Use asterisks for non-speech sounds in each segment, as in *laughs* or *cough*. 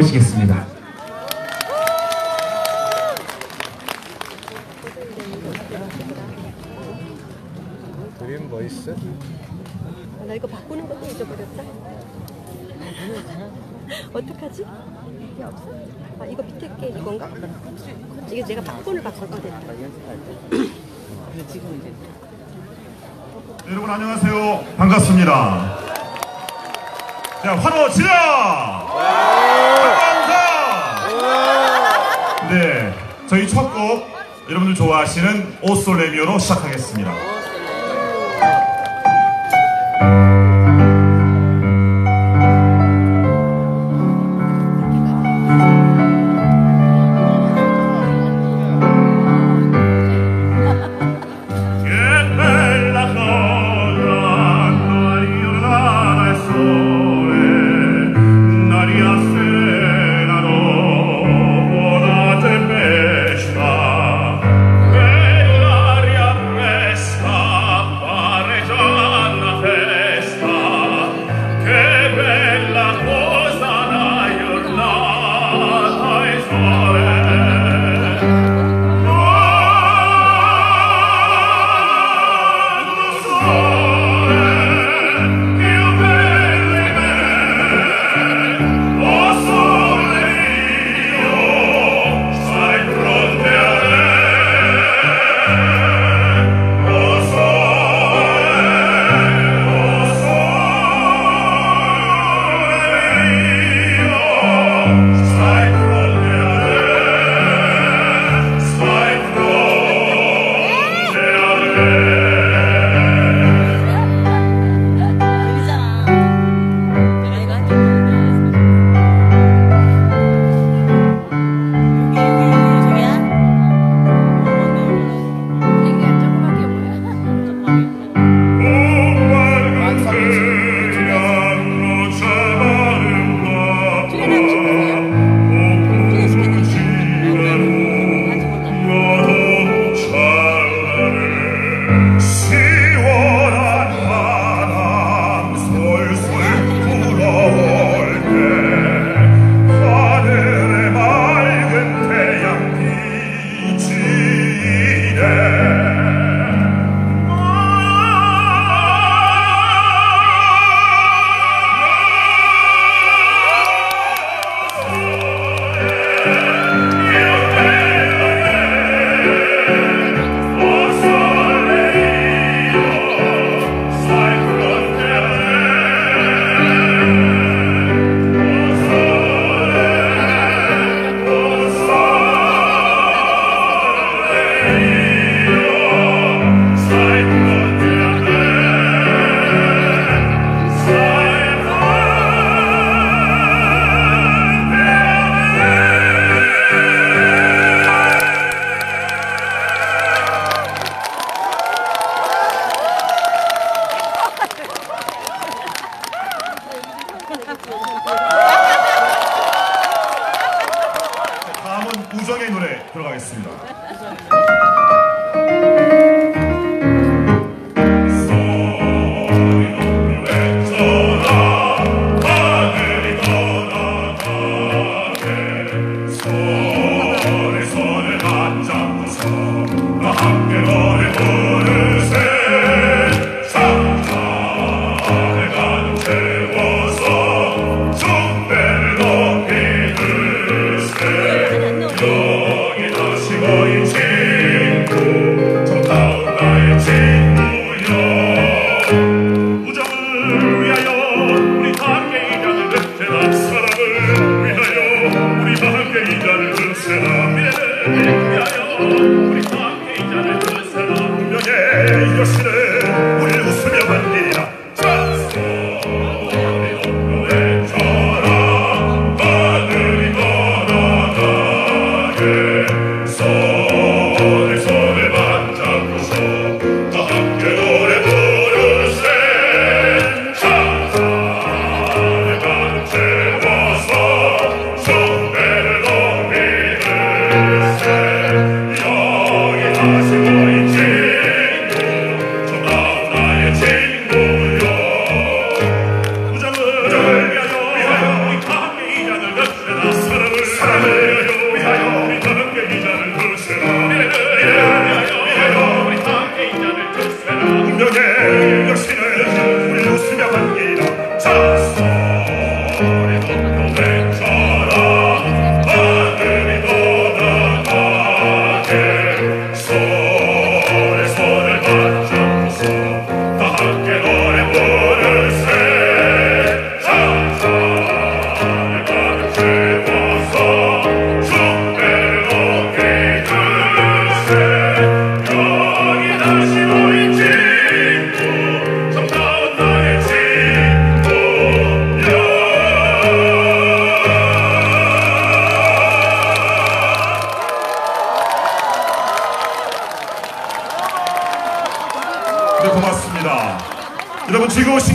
보시겠습니다. 드림 보이스? 아, 나 이거 바꾸는 것도 잊어버렸다. *laughs* 어떡하지? 이게 없어? 아 이거 밑에 게 이건가? 이게 내가 바꾼을 바꿨거든. 여러분 안녕하세요. 반갑습니다. 자, 환호 지려! 감사! 네, 저희 첫 곡 여러분들 좋아하시는 오솔레미오로 시작하겠습니다.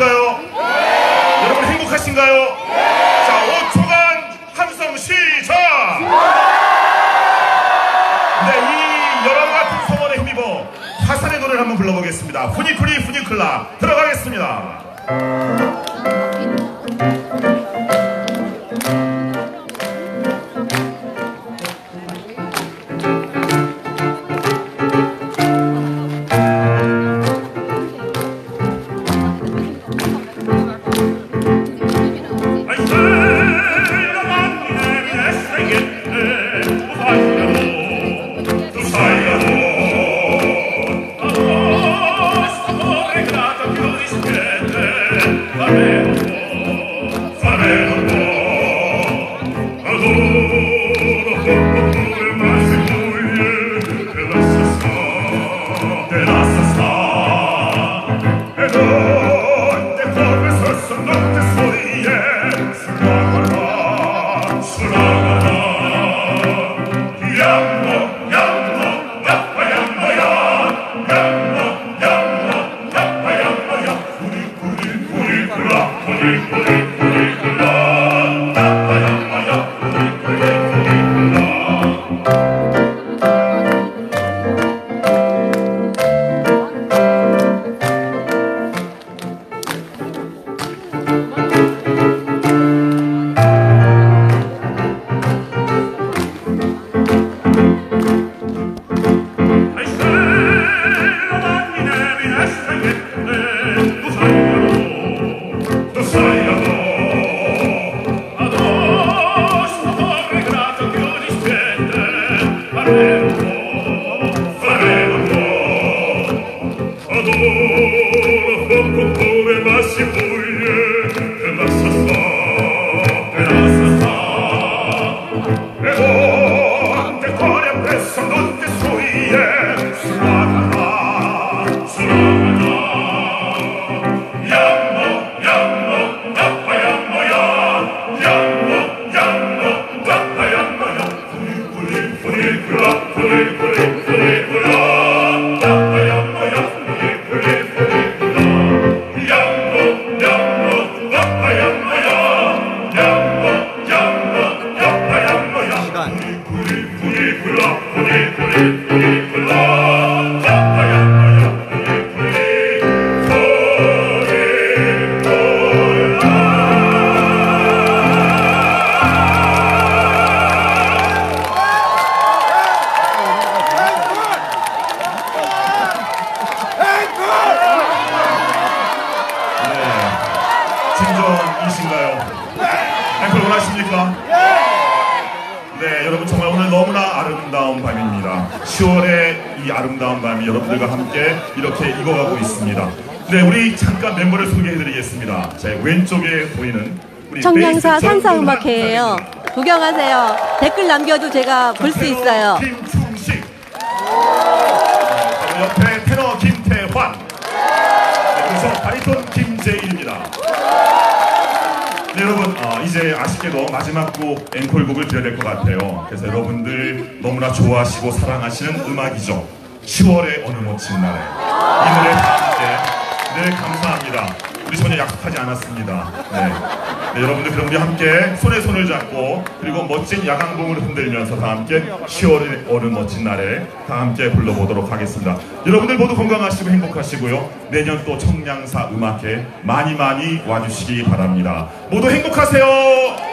즐거우신가요? 여러분 행복하신가요? 자, 5초간 함성 시작! 네, 이 여러 같은 성원에 힘입어 화산의 노래를 한번 불러보겠습니다. 후니쿨리 후니클라 원하십니까? 네, 여러분 정말 오늘 너무나 아름다운 밤입니다. 10월의 이 아름다운 밤이 여러분들과 함께 이렇게 익어가고 있습니다. 네, 우리 잠깐 멤버를 소개해드리겠습니다. 제 왼쪽에 보이는 우리 청량사 산사음악회예요. 구경하세요. 댓글 남겨도 제가 볼수 테너 있어요. 아쉽게도 마지막 곡 앵콜곡을 드려야 될 것 같아요. 그래서 여러분들 너무나 좋아하시고 사랑하시는 음악이죠. 10월의 어느 멋진 날에. 이 노래 다 함께 늘 감사합니다. 우리 전혀 약속하지 않았습니다. 네. 네, 여러분들 그럼 우리 함께 손에 손을 잡고 그리고 멋진 야광봉을 흔들면서 다 함께 10월의 어느 멋진 날에 다 함께 불러보도록 하겠습니다. 여러분들 모두 건강하시고 행복하시고요. 내년 또 청량사 음악회 많이 많이 와주시기 바랍니다. 모두 행복하세요.